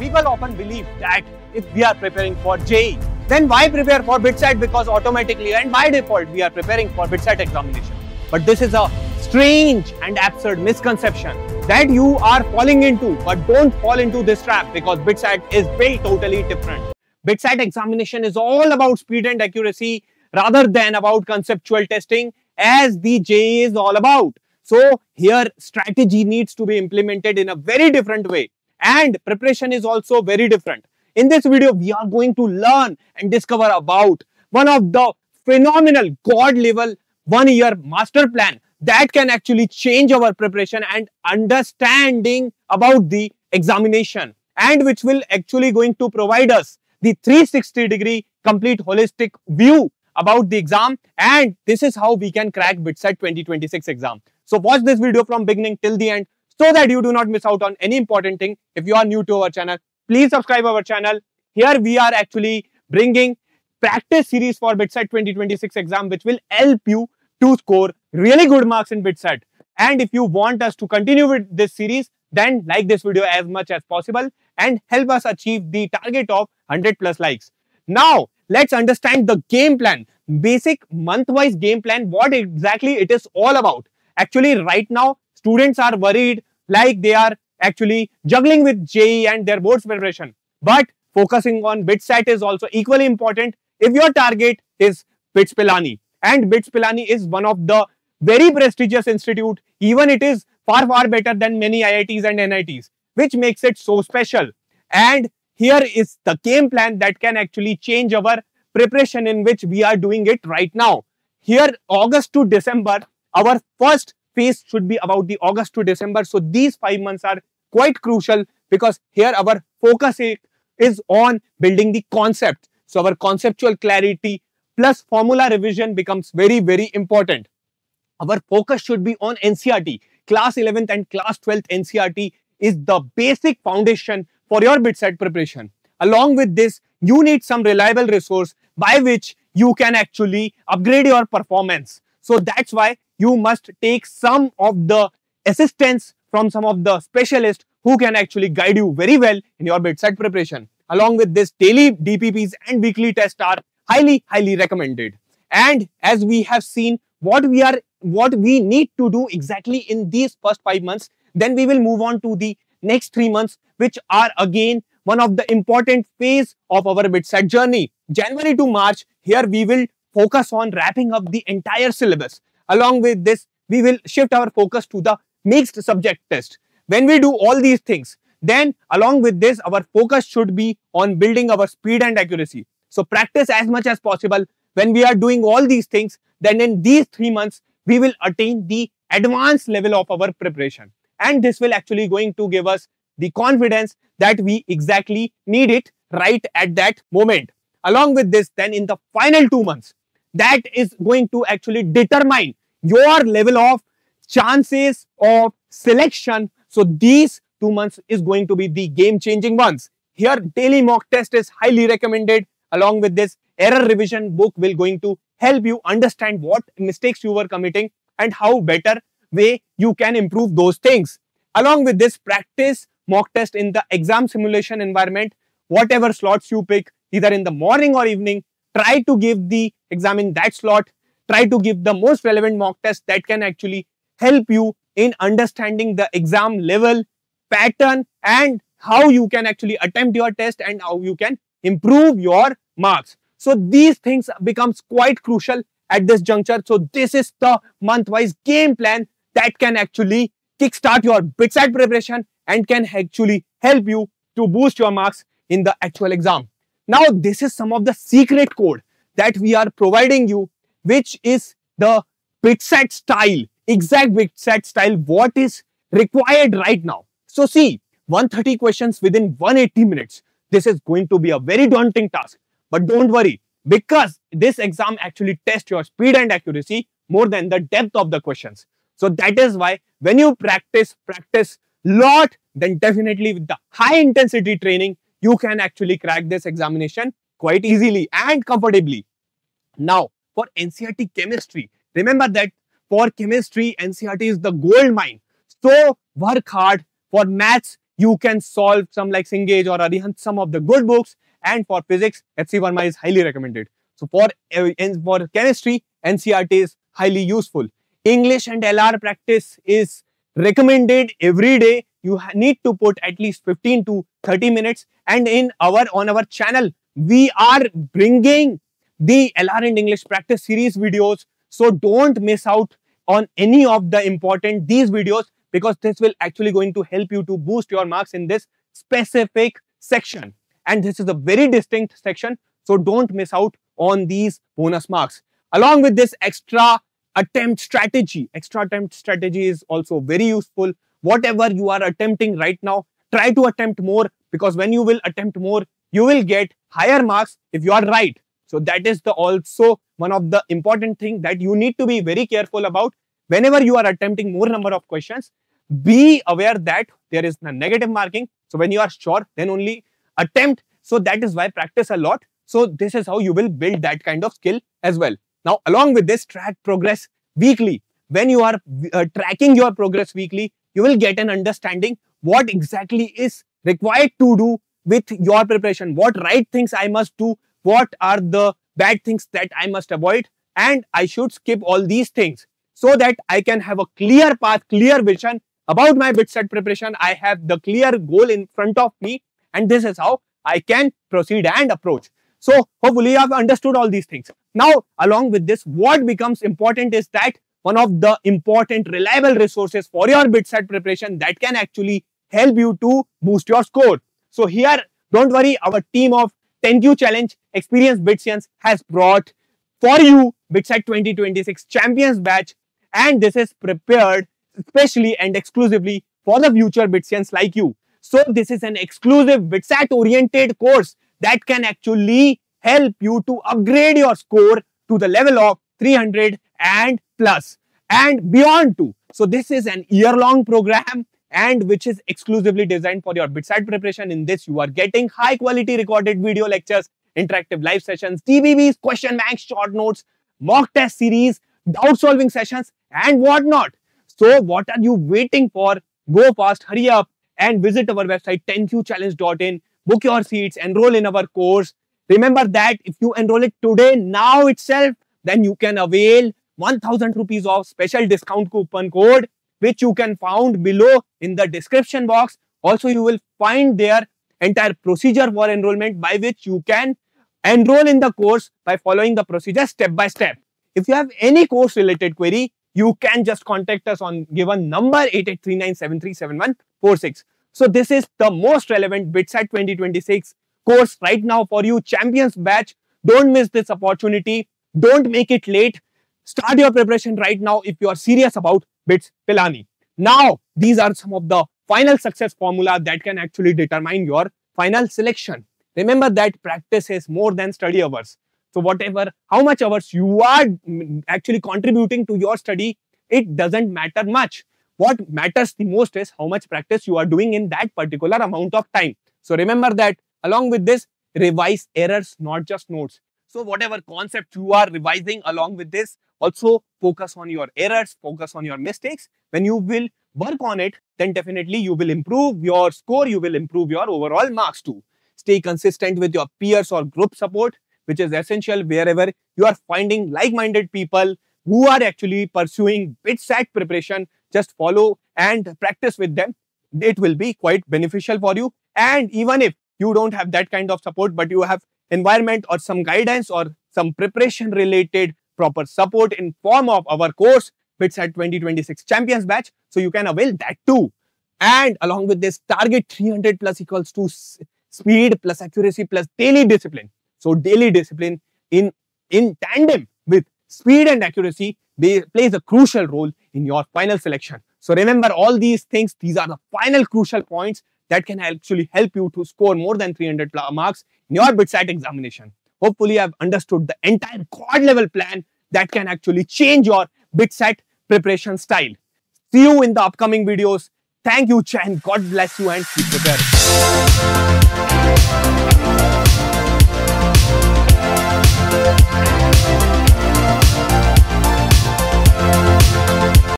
People often believe that if we are preparing for JEE, then why prepare for BITSAT because automatically and by default we are preparing for BITSAT examination. But this is a strange and absurd misconception that you are falling into but don't fall into this trap because BITSAT is built totally different. BITSAT examination is all about speed and accuracy rather than about conceptual testing as the JEE is all about. So here strategy needs to be implemented in a very different way and preparation is also very different. In this video, we are going to learn and discover about one of the phenomenal God level one year master plan that can actually change our preparation and understanding about the examination and which will actually going to provide us the 360 degree complete holistic view about the exam and this is how we can crack BITSAT 2026 exam. So watch this video from beginning till the end so that you do not miss out on any important thing. If you are new to our channel, please subscribe our channel. Here we are actually bringing practice series for BITSAT 2026 exam which will help you to score really good marks in BITSAT. And if you want us to continue with this series, then like this video as much as possible and help us achieve the target of 100 plus likes. Now, let's understand the game plan, basic month-wise game plan, what exactly it is all about. Actually, right now, students are worried like they are actually juggling with JEE and their board's preparation. But focusing on BITSAT is also equally important if your target is BITS Pilani. And BITS Pilani is one of the very prestigious institute, even it is far far better than many IITs and NITs, which makes it so special. And here is the game plan that can actually change our preparation in which we are doing it right now. Here, August to December, our first phase should be about the August to December. So these five months are quite crucial because here our focus is on building the concept. So our conceptual clarity plus formula revision becomes very, very important. Our focus should be on NCERT. Class 11th and class 12th NCERT is the basic foundation for your BITSAT preparation. Along with this, you need some reliable resource by which you can actually upgrade your performance. So that's why you must take some of the assistance from some of the specialists who can actually guide you very well in your BITSAT preparation. Along with this, daily DPPs and weekly tests are highly, highly recommended. And as we have seen what we are, what we need to do exactly in these first five months, then we will move on to the next three months, which are again one of the important phase of our BITSAT journey. January to March, here we will focus on wrapping up the entire syllabus. Along with this, we will shift our focus to the mixed subject test. When we do all these things, then along with this, our focus should be on building our speed and accuracy. So practice as much as possible. When we are doing all these things, then in these three months, we will attain the advanced level of our preparation. And this will actually going to give us the confidence that we exactly need it right at that moment. Along with this, then in the final two months, that is going to actually determine your level of chances of selection. So these two months is going to be the game changing ones. Here daily mock test is highly recommended. Along with this error revision book will going to help you understand what mistakes you were committing and how better way you can improve those things. Along with this practice mock test in the exam simulation environment, whatever slots you pick either in the morning or evening, try to give the exam in that slot try to give the most relevant mock test that can actually help you in understanding the exam level, pattern and how you can actually attempt your test and how you can improve your marks. So these things becomes quite crucial at this juncture. So this is the month-wise game plan that can actually kickstart your BITSAT preparation and can actually help you to boost your marks in the actual exam. Now, this is some of the secret code that we are providing you which is the BITSAT style, exact BITSAT style, what is required right now. So see, 130 questions within 180 minutes. This is going to be a very daunting task. But don't worry, because this exam actually tests your speed and accuracy more than the depth of the questions. So that is why when you practice, practice lot, then definitely with the high intensity training, you can actually crack this examination quite easily and comfortably. Now, for NCERT chemistry. Remember that for chemistry, NCERT is the gold mine. So work hard for maths. you can solve some like Cengage or Arihant, some of the good books. And for physics, HC Verma is highly recommended. So for, uh, for chemistry, NCERT is highly useful. English and LR practice is recommended every day. You need to put at least 15 to 30 minutes. And in our on our channel, we are bringing the LR and English practice series videos. So don't miss out on any of the important these videos because this will actually going to help you to boost your marks in this specific section. And this is a very distinct section. So don't miss out on these bonus marks. Along with this extra attempt strategy, extra attempt strategy is also very useful. Whatever you are attempting right now, try to attempt more because when you will attempt more, you will get higher marks if you are right. So that is the also one of the important thing that you need to be very careful about whenever you are attempting more number of questions, be aware that there is a negative marking. So when you are sure, then only attempt. So that is why practice a lot. So this is how you will build that kind of skill as well. Now, along with this, track progress weekly. When you are uh, tracking your progress weekly, you will get an understanding what exactly is required to do with your preparation. What right things I must do, what are the bad things that I must avoid, and I should skip all these things so that I can have a clear path, clear vision about my BITSAT preparation. I have the clear goal in front of me and this is how I can proceed and approach. So hopefully you have understood all these things. Now along with this, what becomes important is that one of the important reliable resources for your BITSAT preparation that can actually help you to boost your score. So here, don't worry, our team of 10Q Challenge Experienced Bitsians has brought for you BITSAT 2026 Champions Batch and this is prepared especially and exclusively for the future Bitsians like you. So this is an exclusive BITSAT oriented course that can actually help you to upgrade your score to the level of 300 and plus and beyond too. So this is an year-long program and which is exclusively designed for your BITSAT preparation. In this, you are getting high quality recorded video lectures, interactive live sessions, DPPs, question banks, short notes, mock test series, doubt solving sessions and whatnot. So what are you waiting for? Go fast, hurry up and visit our website 10qchallenge.in, book your seats, enroll in our course. Remember that if you enroll it today, now itself, then you can avail 1000 rupees of special discount coupon code which you can found below in the description box. Also, you will find their entire procedure for enrollment by which you can enroll in the course by following the procedure step by step. If you have any course related query, you can just contact us on given number 8839737146. So this is the most relevant BITSAT 2026 course right now for you champions batch. Don't miss this opportunity. Don't make it late. Start your preparation right now if you are serious about BITS Pilani. Now, these are some of the final success formula that can actually determine your final selection. Remember that practice is more than study hours. So whatever, how much hours you are actually contributing to your study, it doesn't matter much. What matters the most is how much practice you are doing in that particular amount of time. So remember that along with this, revise errors, not just notes. So whatever concept you are revising along with this, also focus on your errors, focus on your mistakes. When you will work on it, then definitely you will improve your score, you will improve your overall marks too. Stay consistent with your peers or group support which is essential wherever you are finding like-minded people who are actually pursuing BITSAT preparation. Just follow and practice with them. It will be quite beneficial for you. And even if you don't have that kind of support, but you have environment or some guidance or some preparation related proper support in form of our course, BITSAT 2026 Champions Batch. So you can avail that too. And along with this, target 300 plus equals to speed plus accuracy plus daily discipline. So daily discipline in, in tandem with speed and accuracy plays a crucial role in your final selection. So remember all these things, these are the final crucial points that can actually help you to score more than 300 marks in your BITSAT examination. Hopefully, I've understood the entire quad level plan that can actually change your big BITSAT preparation style. See you in the upcoming videos. Thank you, Chan. God bless you and keep preparing.